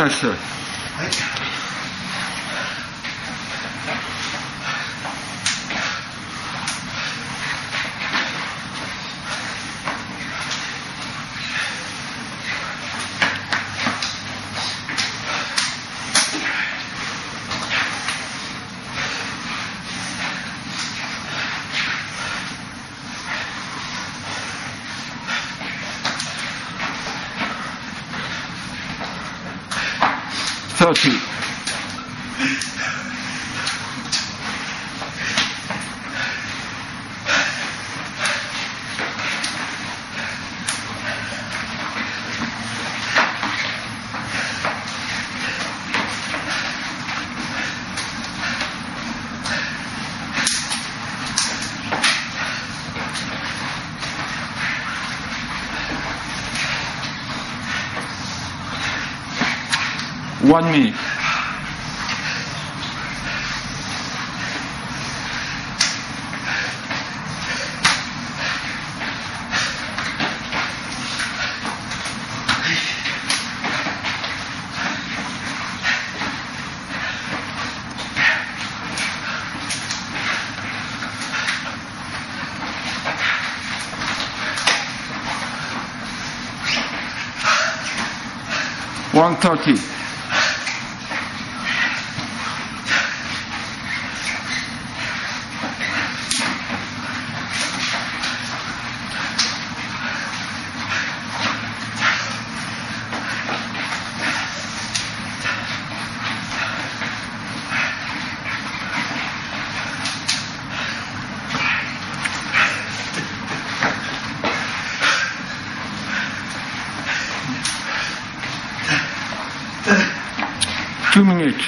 但是客气。One minute. One thirty. Two minutes.